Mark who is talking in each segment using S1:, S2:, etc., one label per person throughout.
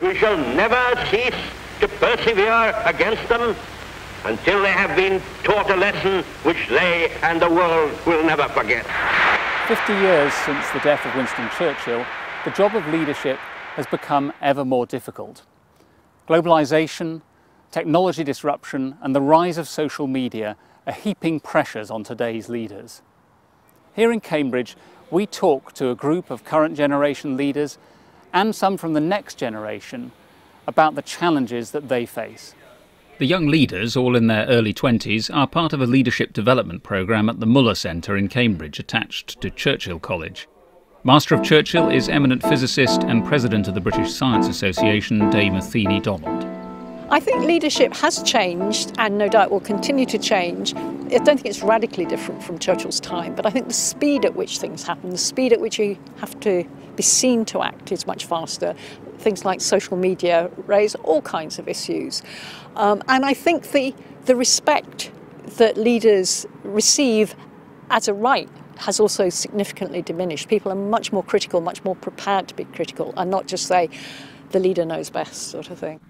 S1: We shall never cease to persevere against them until they have been taught a lesson which they and the world will never forget.
S2: 50 years since the death of Winston Churchill, the job of leadership has become ever more difficult. Globalisation, technology disruption, and the rise of social media are heaping pressures on today's leaders. Here in Cambridge, we talk to a group of current generation leaders and some from the next generation about the challenges that they face.
S3: The young leaders, all in their early 20s, are part of a leadership development programme at the Møller Centre in Cambridge, attached to Churchill College. Master of Churchill is eminent physicist and president of the British Science Association, Dame Athene Donald.
S4: I think leadership has changed and no doubt will continue to change. I don't think it's radically different from Churchill's time, but I think the speed at which things happen, the speed at which you have to be seen to act is much faster. Things like social media raise all kinds of issues. Um, and I think the, the respect that leaders receive as a right has also significantly diminished. People are much more critical, much more prepared to be critical, and not just say, the leader knows best, sort of thing.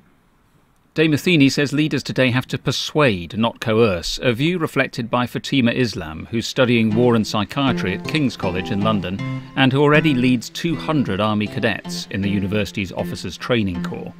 S3: Dame Athene says leaders today have to persuade, not coerce, a view reflected by Fatima Islam, who's studying war and psychiatry at King's College in London and who already leads 200 Army cadets in the university's Officers Training Corps.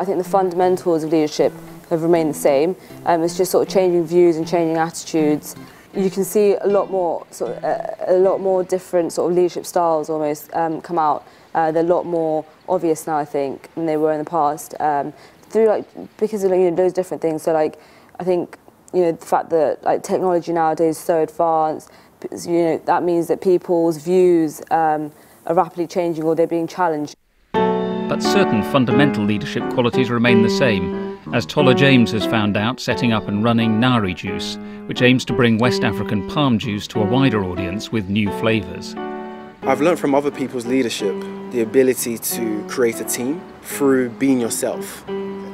S5: I think the fundamentals of leadership have remained the same. Um, it's just sort of changing views and changing attitudes. You can see a lot more, sort of, uh, a lot more different sort of leadership styles almost um, come out. Uh, they're a lot more obvious now, I think, than they were in the past. Um, through like because of you know those different things. So like I think you know the fact that like technology nowadays is so advanced, you know that means that people's views um, are rapidly changing or they're being challenged.
S3: But certain fundamental leadership qualities remain the same, as Tola James has found out setting up and running Nari Juice, which aims to bring West African palm juice to a wider audience with new flavours.
S6: I've learned from other people's leadership the ability to create a team through being yourself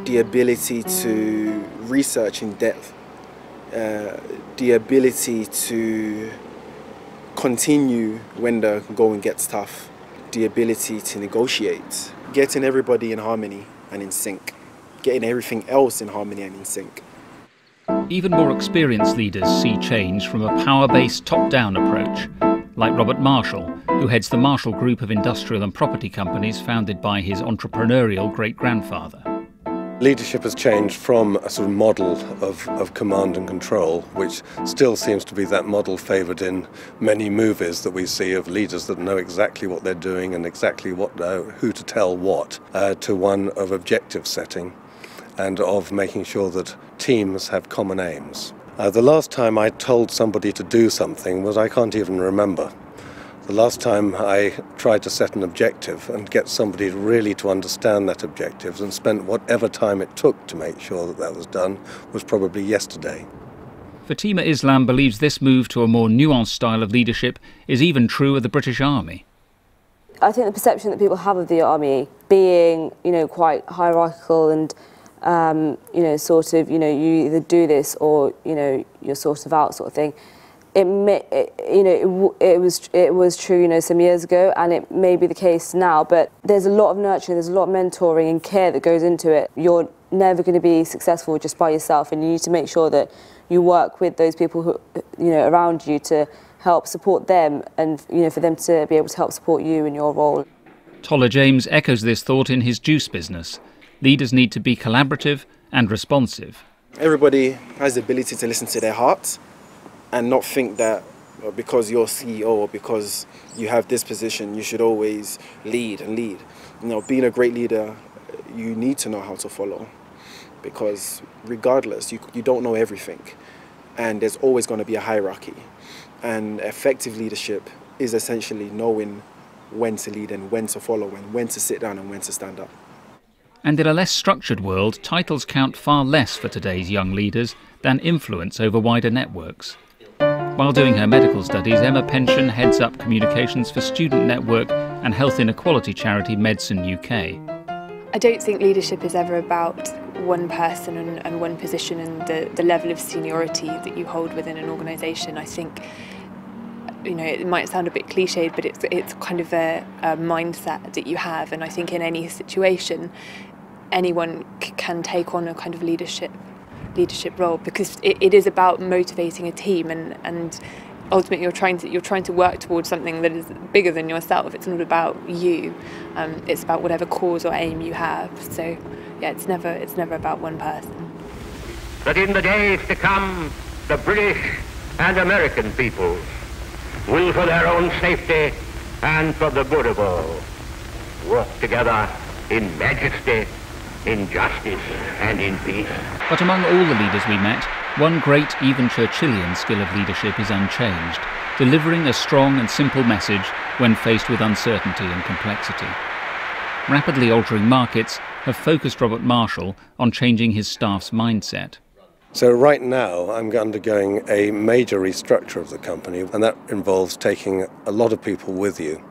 S6: the ability to research in depth, uh, the ability to continue when the going gets tough, the ability to negotiate, getting everybody in harmony and in sync, getting everything else in harmony and in sync.
S3: Even more experienced leaders see change from a power based top down approach, like Robert Marshall, who heads the Marshall Group of industrial and property companies founded by his entrepreneurial great grandfather.
S7: Leadership has changed from a sort of model of, of command and control, which still seems to be that model favoured in many movies that we see of leaders that know exactly what they're doing and exactly what, uh, who to tell what, uh, to one of objective setting and of making sure that teams have common aims. Uh, the last time I told somebody to do something was I can't even remember. The last time I tried to set an objective and get somebody really to understand that objective and spent whatever time it took to make sure that that was done was probably yesterday.
S3: Fatima Islam believes this move to a more nuanced style of leadership is even true of the British Army.
S5: I think the perception that people have of the army being, you know, quite hierarchical and, um, you know, sort of, you know, you either do this or, you know, you're sort of out sort of thing it, may, it you know it, it, was it was true you know some years ago and it may be the case now but there's a lot of nurturing there's a lot of mentoring and care that goes into it. You're never going to be successful just by yourself and you need to make sure that you work with those people who you know around you to help support them and you know for them to be able to help support you in your role.
S3: Tola James echoes this thought in his juice business. Leaders need to be collaborative and responsive.
S6: Everybody has the ability to listen to their heart and not think that uh, because you're CEO or because you have this position, you should always lead and lead. You know, being a great leader, you need to know how to follow because regardless, you, you don't know everything and there's always going to be a hierarchy. And effective leadership is essentially knowing when to lead and when to follow and when to sit down and when to stand up.
S3: And in a less structured world, titles count far less for today's young leaders than influence over wider networks. While doing her medical studies, Emma Pension heads up communications for Student Network and health inequality charity Medsin UK.
S8: I don't think leadership is ever about one person and, and one position and the, the level of seniority that you hold within an organisation. I think you know, it might sound a bit cliched, but it's it's kind of a, a mindset that you have, and I think in any situation, anyone can take on a kind of leadership leadership role because it, it is about motivating a team and and ultimately you're trying to you're trying to work towards something that is bigger than yourself. It's not about you. Um, it's about whatever cause or aim you have. So yeah it's never it's never about one person.
S1: But in the days to come the British and American peoples will for their own safety and for the good of all work together in majesty in justice and in peace.
S3: But among all the leaders we met, one great, even Churchillian skill of leadership is unchanged, delivering a strong and simple message when faced with uncertainty and complexity. Rapidly altering markets have focused Robert Marshall on changing his staff's mindset.
S7: So, right now, I'm undergoing a major restructure of the company, and that involves taking a lot of people with you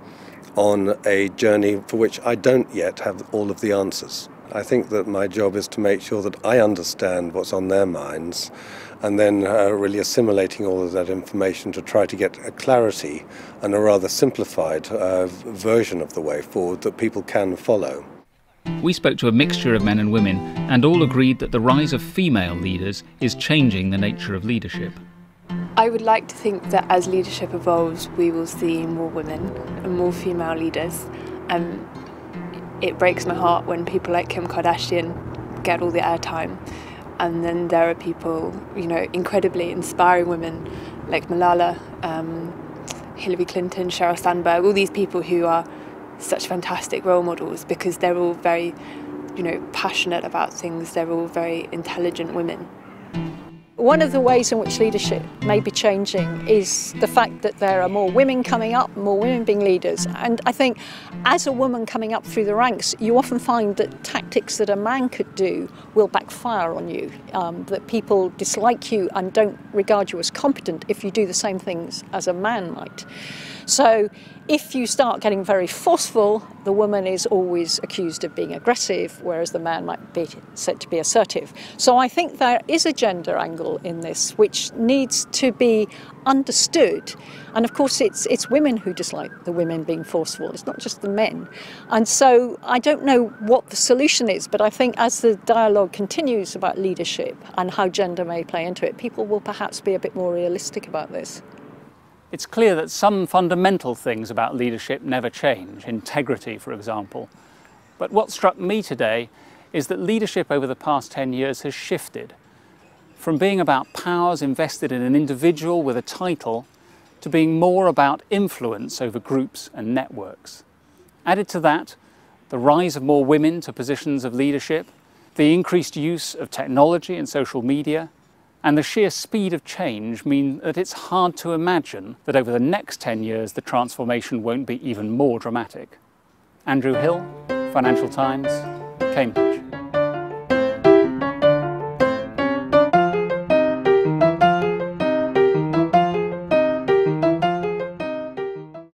S7: on a journey for which I don't yet have all of the answers. I think that my job is to make sure that I understand what's on their minds and then uh, really assimilating all of that information to try to get a clarity and a rather simplified uh, version of the way forward that people can follow.
S3: We spoke to a mixture of men and women and all agreed that the rise of female leaders is changing the nature of leadership.
S8: I would like to think that as leadership evolves, we will see more women and more female leaders. Um, it breaks my heart when people like Kim Kardashian get all the airtime. And then there are people, you know, incredibly inspiring women like Malala, um, Hillary Clinton, Sheryl Sandberg, all these people who are such fantastic role models because they're all very, you know, passionate about things. They're all very intelligent women.
S4: One of the ways in which leadership may be changing is the fact that there are more women coming up, more women being leaders. And I think as a woman coming up through the ranks, you often find that tactics that a man could do will backfire on you, um, that people dislike you and don't regard you as competent if you do the same things as a man might. So if you start getting very forceful, the woman is always accused of being aggressive, whereas the man might be said to be assertive. So I think there is a gender angle in this which needs to be understood. And of course, it's, it's women who dislike the women being forceful, it's not just the men. And so I don't know what the solution is, but I think as the dialogue continues about leadership and how gender may play into it, people will perhaps be a bit more realistic about this.
S2: It's clear that some fundamental things about leadership never change, integrity, for example. But what struck me today is that leadership over the past 10 years has shifted from being about powers invested in an individual with a title to being more about influence over groups and networks. Added to that, the rise of more women to positions of leadership, the increased use of technology and social media, and the sheer speed of change mean that it's hard to imagine that over the next 10 years the transformation won't be even more dramatic. Andrew Hill, Financial Times, Cambridge.